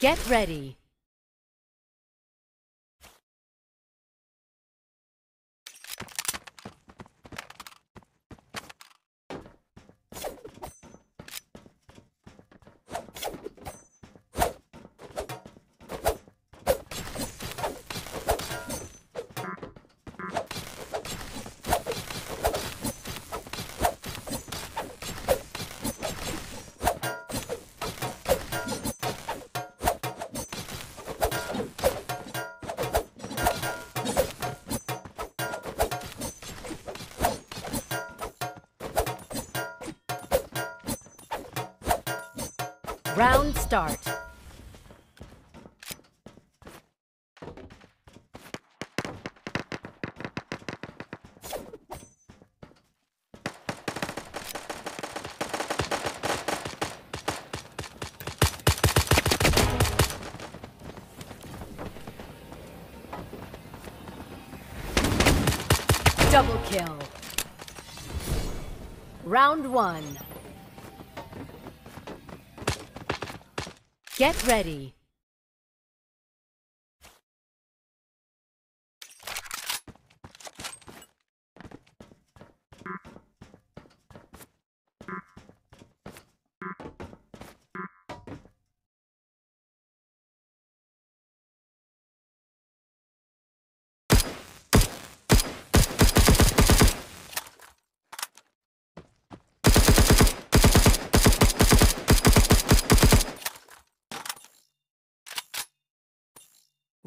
Get ready. Round start. Double kill. Round won. Get ready.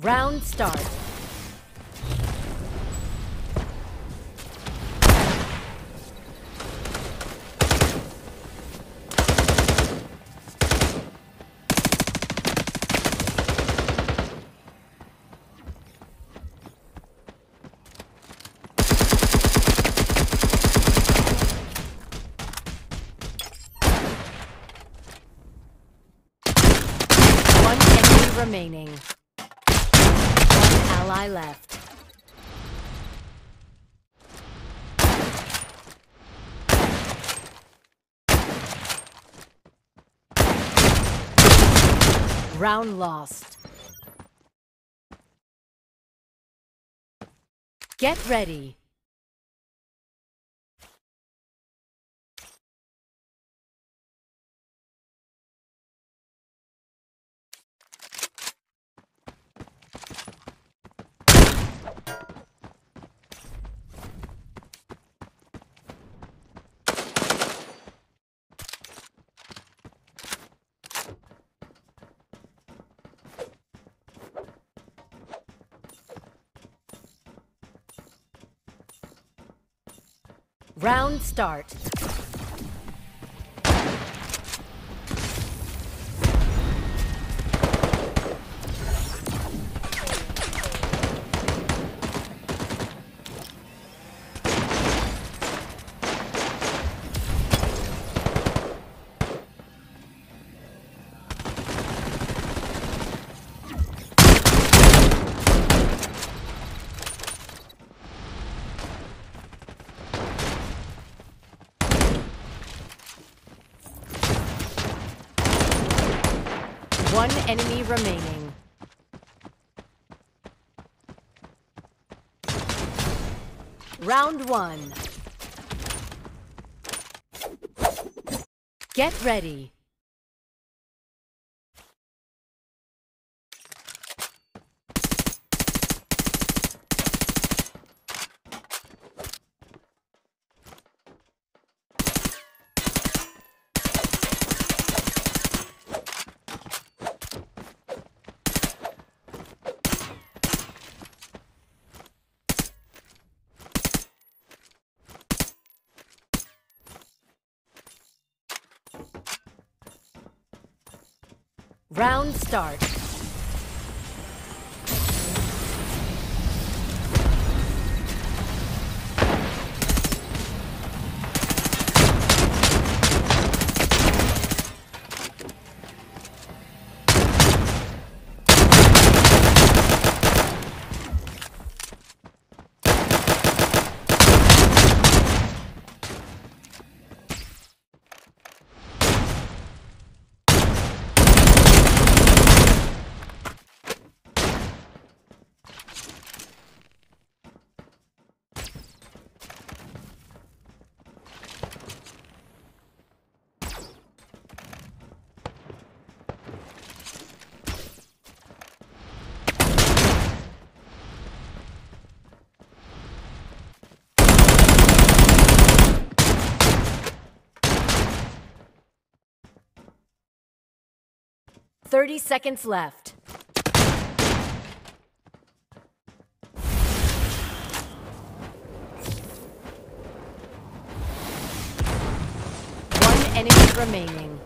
Round start. Remaining. Ally left. Round lost. Get ready. Round start. One enemy remaining. Round won. Get ready. Round start. 30 seconds left. One enemy remaining.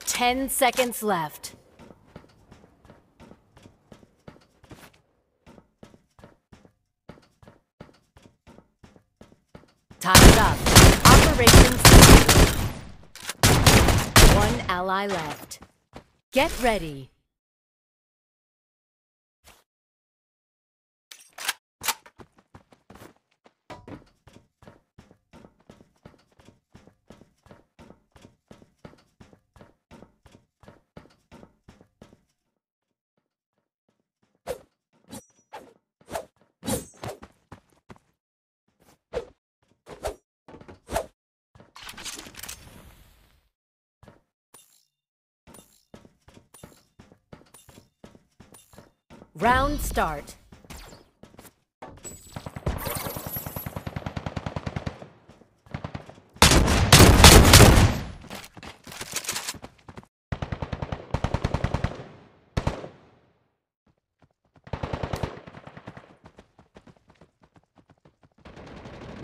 Ten seconds left. Time's up. Operations. One ally left. Get ready. Round start.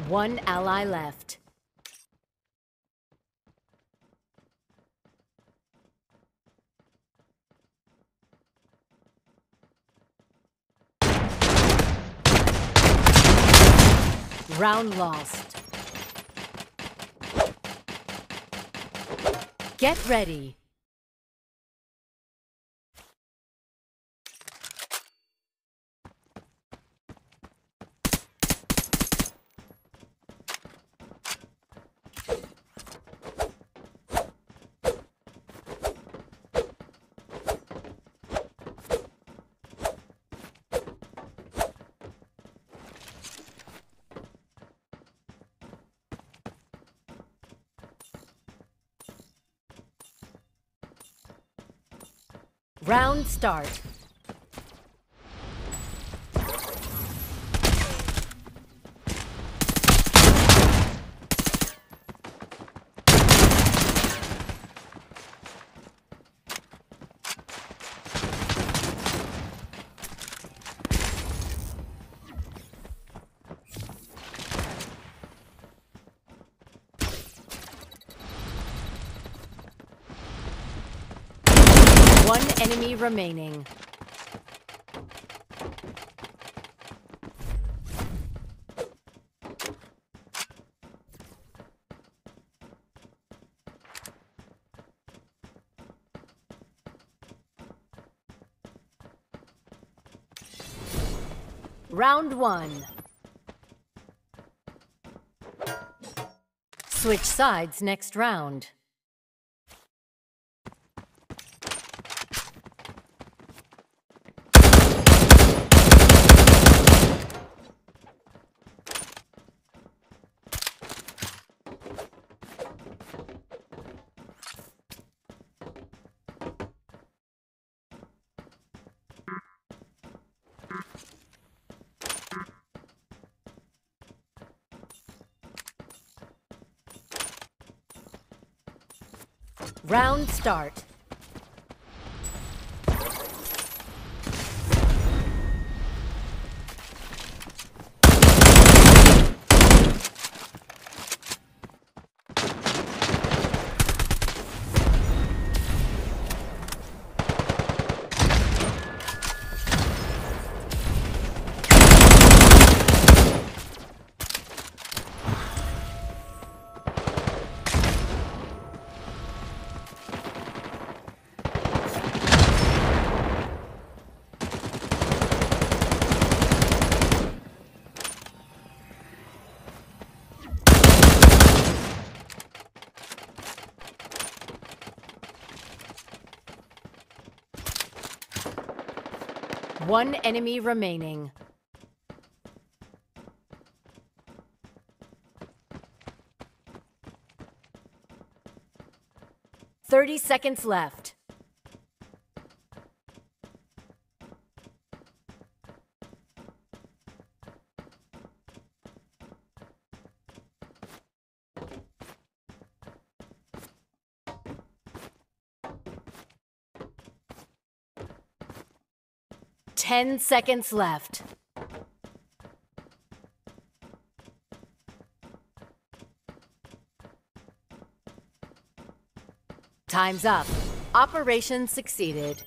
One ally left. Round lost. Get ready. Round start. One enemy remaining. Round won. Switch sides next round. Round start. One enemy remaining. Thirty seconds left. 10 seconds left. Time's up. Operation succeeded.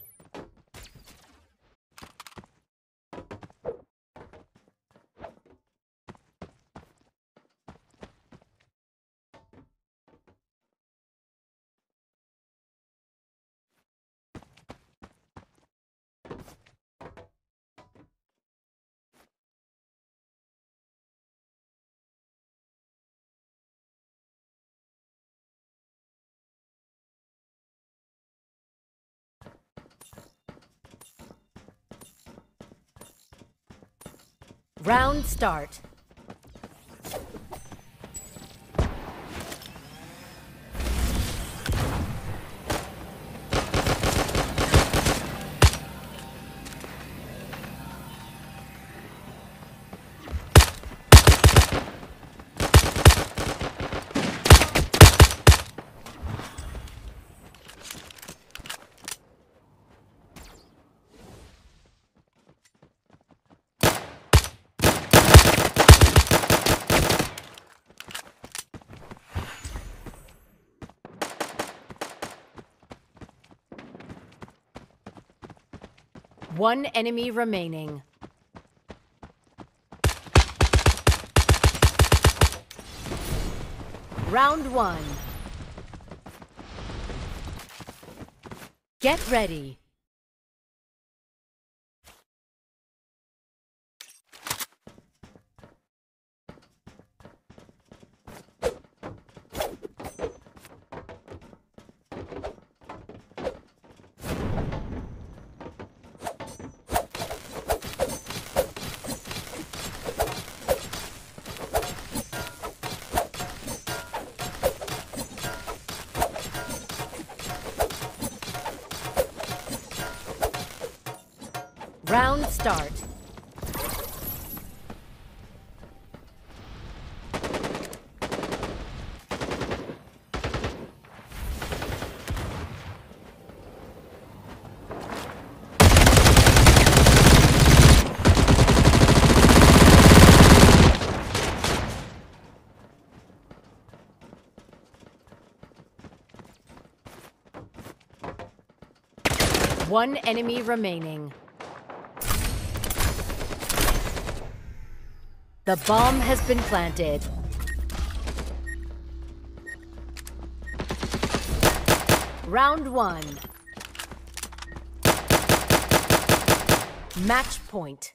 Round start. One enemy remaining. Round won. Get ready. Round start. One enemy remaining. The bomb has been planted. Round won. Match point.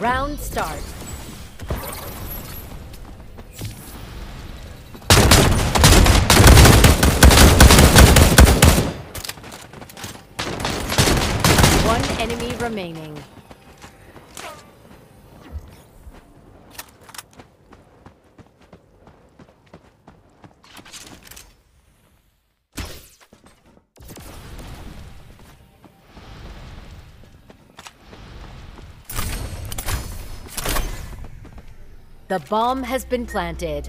Round start. One enemy remaining. The bomb has been planted.